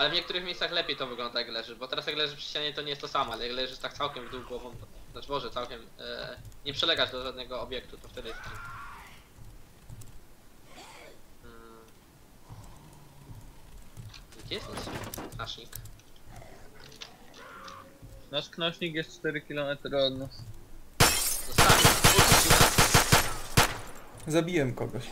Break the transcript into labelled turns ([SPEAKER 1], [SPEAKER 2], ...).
[SPEAKER 1] Ale w niektórych miejscach lepiej to wygląda jak leżysz, bo teraz jak leżysz przy ścianie to nie jest to samo, ale jak leżysz tak całkiem w dół głową, to, znaczy może całkiem, e, nie przelegasz do żadnego obiektu, to wtedy jest... Hmm. Gdzie jest nasz knośnik?
[SPEAKER 2] Nasz knośnik jest 4 km od nas.
[SPEAKER 3] Zabiłem kogoś.